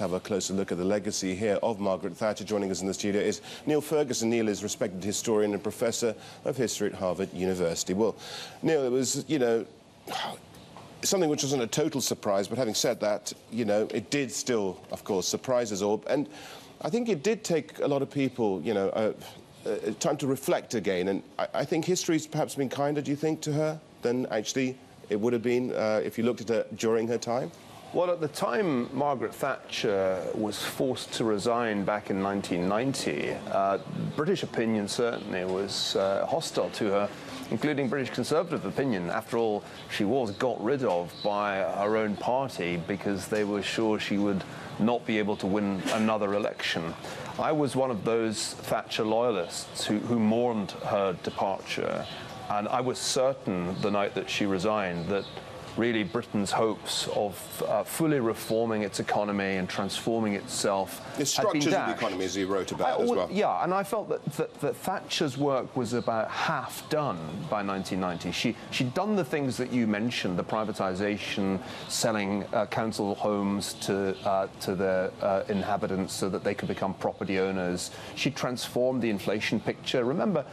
have a closer look at the legacy here of Margaret Thatcher. Joining us in the studio is Niall Ferguson. Niall is respected historian and professor of history at Harvard University. Well, Niall, it was, you know, something which wasn't a total surprise, but having said that, you know, it did still, of course, surprise us all. And I think it did take a lot of people, you know, uh, uh, time to reflect again. And I, I, think history's perhaps been kinder, do you think, to her than actually it would have been uh, if you looked at her during her time? Well, at the time Margaret Thatcher was forced to resign back in 1990, uh, British opinion certainly was uh, hostile to her, including British Conservative opinion. After all, she was got rid of by her own party because they were sure she would not be able to win another election. I was one of those Thatcher loyalists who, who mourned her departure, and I was certain the night that she resigned that really Britain's hopes of uh, fully reforming its economy and transforming itself. The structures of the economy, as you wrote about I, as well. Yeah, and I felt that, that, that, Thatcher's work was about half done by 1990. She, she'd done the things that you mentioned, the privatisation, selling uh, council homes to, uh, to their uh, inhabitants so that they could become property owners. She transformed the inflation picture. Remember,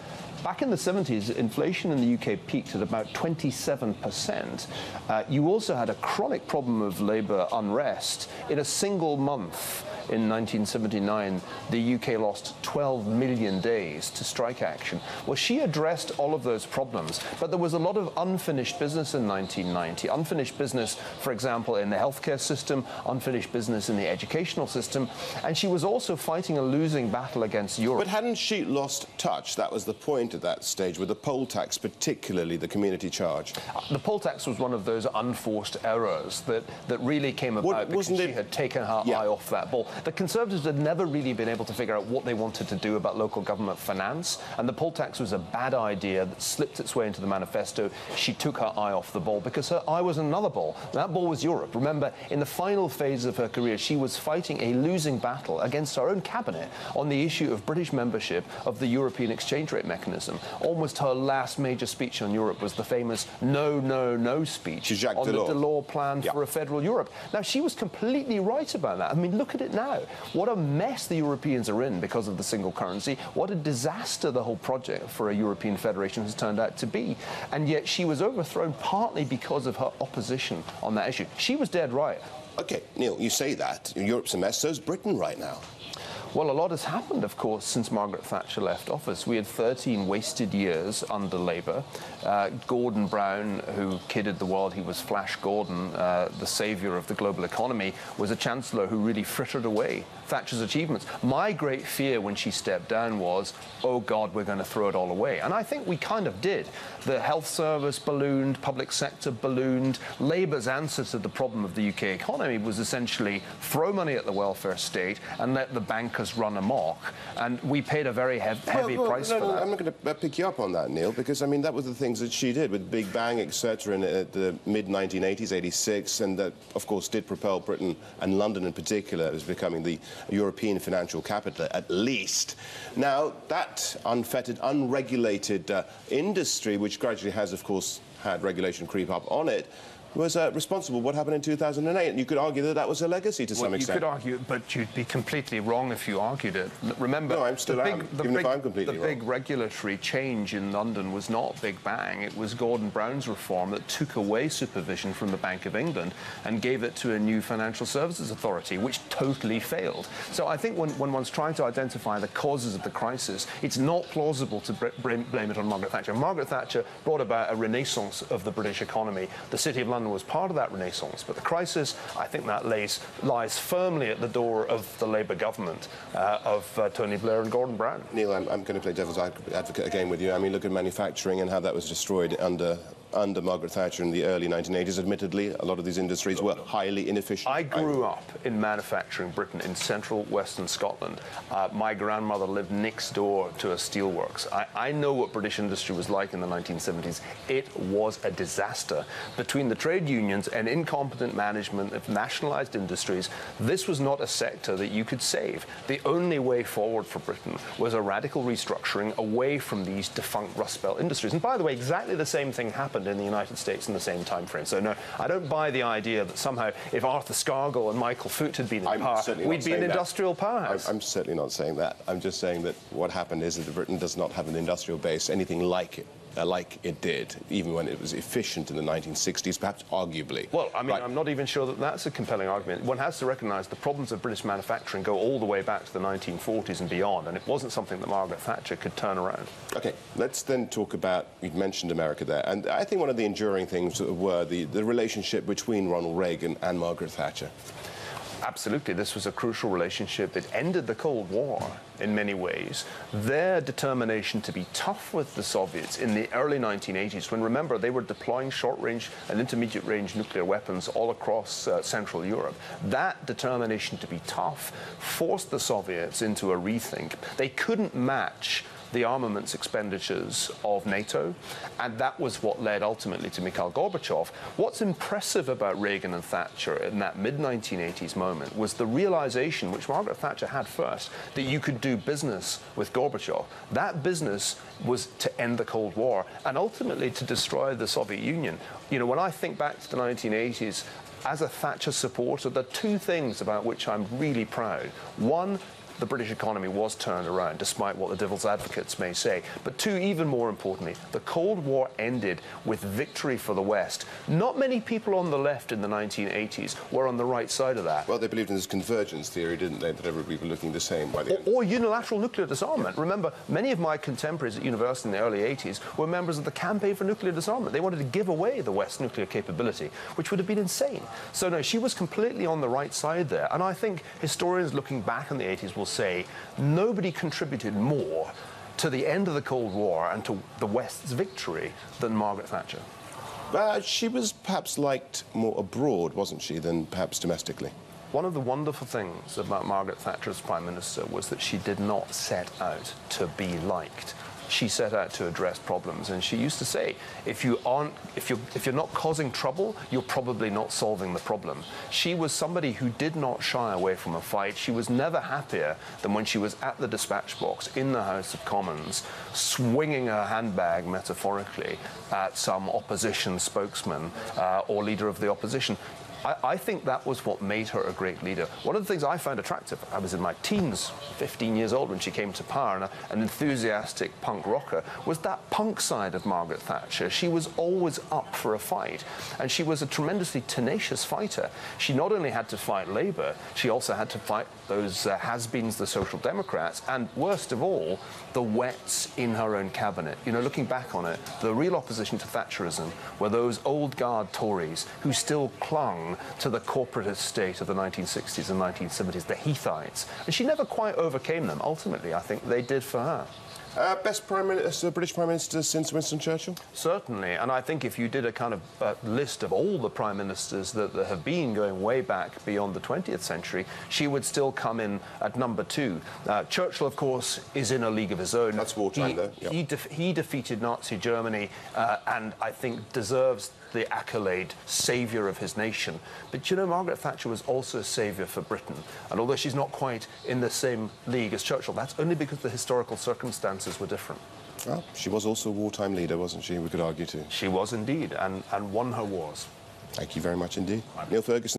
back in the 70s, inflation in the UK peaked at about 27%. Uh, you also had a chronic problem of labour unrest in a single month in 1979, the UK lost 12 million days to strike action. Well, she addressed all of those problems, but there was a lot of unfinished business in 1990. Unfinished business, for example, in the healthcare system, unfinished business in the educational system, and she was also fighting a losing battle against Europe. But hadn't she lost touch? That was the point at that stage with the poll tax, particularly the community charge. The poll tax was one of those unforced errors that, that really came about what, because she had taken her yeah. eye off that ball the Conservatives had never really been able to figure out what they wanted to do about local government finance, and the poll tax was a bad idea that slipped its way into the manifesto. She took her eye off the ball because her eye was another ball. That ball was Europe. Remember, in the final phase of her career, she was fighting a losing battle against her own cabinet on the issue of British membership of the European exchange rate mechanism. Almost her last major speech on Europe was the famous no, no, no speech on Delors. the Delors plan for a federal Europe. Now, she was completely right about that. I mean, look at it now. What a mess the Europeans are in because of the single currency. What a disaster the whole project for a European federation has turned out to be. And yet she was overthrown partly because of her opposition on that issue. She was dead right. OK, Niall, you say that. Europe's a mess. So's Britain right now. Well, a lot has happened, of course, since Margaret Thatcher left office. We had 13 wasted years under Labour. Uh, Gordon Brown, who kidded the world he was Flash Gordon, uh, the saviour of the global economy, was a chancellor who really frittered away Thatcher's achievements. My great fear when she stepped down was, oh God, we're going to throw it all away. And I think we kind of did. The health service ballooned, public sector ballooned. Labour's answer to the problem of the UK economy was essentially throw money at the welfare state and let the bankers run amok, and we paid a very hev heavy well, well, price no, for no, that. I'm not going to pick you up on that, Niall, because I mean that was the things that she did with Big Bang, etc., in uh, the mid 1980s, 86, and that, of course, did propel Britain and London in particular as becoming the European financial capital, at least. Now that unfettered, unregulated uh, industry, which gradually has, of course, had regulation creep up on it was uh, responsible what happened in 2008. And you could argue that that was a legacy to well, some extent. You could argue, but you'd be completely wrong if you argued it. Remember, no, I'm still the big, am, the even big, if I'm completely The wrong. big regulatory change in London was not Big Bang. It was Gordon Brown's reform that took away supervision from the Bank of England and gave it to a new financial services authority, which totally failed. So I think when, when one's trying to identify the causes of the crisis, it's not plausible to blame it on Margaret Thatcher. Margaret Thatcher brought about a renaissance of the British economy. The City of London was part of that renaissance. But the crisis, I think that lays, lies firmly at the door of the Labour government uh, of uh, Tony Blair and Gordon Brown. Niall, I'm, I'm, going to play devil's advocate again with you. I mean, look at manufacturing and how that was destroyed under under Margaret Thatcher in the early 1980s. Admittedly, a lot of these industries were highly inefficient. I grew up in manufacturing Britain in central western Scotland. Uh, my grandmother lived next door to a steelworks. I, I know what British industry was like in the 1970s. It was a disaster. Between the trade unions and incompetent management of nationalised industries, this was not a sector that you could save. The only way forward for Britain was a radical restructuring away from these defunct Rust Belt industries. And by the way, exactly the same thing happened happened in the United States in the same time frame. So no, I don't buy the idea that somehow if Arthur Scargill and Michael Foot had been in I'm power, we'd be an that. industrial I'm, powerhouse. I'm certainly not saying that. I'm just saying that what happened is that Britain does not have an industrial base, anything like it. Uh, like it did, even when it was efficient in the 1960s, perhaps arguably. Well, I mean, Right. I'm not even sure that that's a compelling argument. One has to recognise the problems of British manufacturing go all the way back to the 1940s and beyond, and it wasn't something that Margaret Thatcher could turn around. Okay, let's then talk about, you mentioned America there, and I think one of the enduring things were the, the relationship between Ronald Reagan and Margaret Thatcher. Absolutely, this was a crucial relationship. It ended the Cold War in many ways. Their determination to be tough with the Soviets in the early 1980s, when remember they were deploying short range and intermediate range nuclear weapons all across uh, Central Europe, that determination to be tough forced the Soviets into a rethink. They couldn't match the armaments expenditures of NATO, and that was what led ultimately to Mikhail Gorbachev. What's impressive about Reagan and Thatcher in that mid 1980s moment was the realization, which Margaret Thatcher had first, that you could do business with Gorbachev. That business was to end the Cold War and ultimately to destroy the Soviet Union. You know, when I think back to the 1980s, as a Thatcher supporter, are two things about which I'm really proud. One, the British economy was turned around, despite what the devil's advocates may say. But two, even more importantly, the Cold War ended with victory for the West. Not many people on the left in the 1980s were on the right side of that. Well, they believed in this convergence theory, didn't they, that everybody was looking the same by the end. Or unilateral nuclear disarmament. Remember, many of my contemporaries at university in the early 80s were members of the Campaign for Nuclear Disarmament. They wanted to give away the West's nuclear capability, which would have been insane. So, no, she was completely on the right side there. And I think historians looking back in the 80s will say nobody contributed more to the end of the Cold War and to the West's victory than Margaret Thatcher. Uh, she was perhaps liked more abroad, wasn't she, than perhaps domestically? One of the wonderful things about Margaret Thatcher as Prime Minister was that she did not set out to be liked. She set out to address problems, and she used to say, "If you aren't, if you're, if you're not causing trouble, you're probably not solving the problem." She was somebody who did not shy away from a fight. She was never happier than when she was at the dispatch box in the House of Commons, swinging her handbag metaphorically at some opposition spokesman uh, or leader of the opposition. I, I, think that was what made her a great leader. One of the things I found attractive, I was in my teens, 15 years old when she came to power, and an enthusiastic punk rocker, was that punk side of Margaret Thatcher. She was always up for a fight, and she was a tremendously tenacious fighter. She not only had to fight Labour, she also had to fight those uh, has-beens, the Social Democrats, and worst of all, the wets in her own cabinet. You know, looking back on it, the real opposition to Thatcherism were those old guard Tories who still clung to the corporatist state of the 1960s and 1970s, the Heathites. And she never quite overcame them. Ultimately, I think they did for her. Uh, best Prime Minister, British Prime Minister since Winston Churchill? Certainly, and I think if you did a kind of uh, list of all the Prime Ministers that, that have been going way back beyond the 20th century, she would still come in at number two. Uh, Churchill, of course, is in a league of his own. That's wartime, he, though. Yep. He, def- he defeated Nazi Germany uh, and I think deserves the accolade saviour of his nation. But you know, Margaret Thatcher was also a saviour for Britain. And although she's not quite in the same league as Churchill, that's only because the historical circumstances were different. Well, she was also a wartime leader, wasn't she? We could argue too. She was indeed, and, and won her wars. Thank you very much indeed. Niall Ferguson.